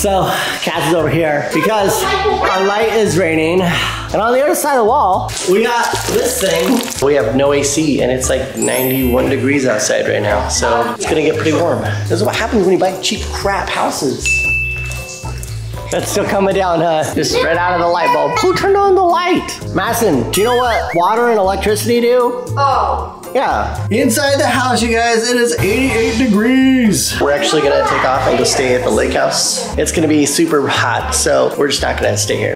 So, Cass is over here because our light is raining. And on the other side of the wall, we got this thing. We have no AC and it's like 91 degrees outside right now. So it's gonna get pretty warm. This is what happens when you buy cheap crap houses. That's still coming down, huh? Just right out of the light bulb. Who turned on the light? Madison, do you know what water and electricity do? Oh. Yeah. Inside the house, you guys, it is 88 degrees. We're actually gonna take off and go stay at the lake house. It's gonna be super hot, so we're just not gonna stay here.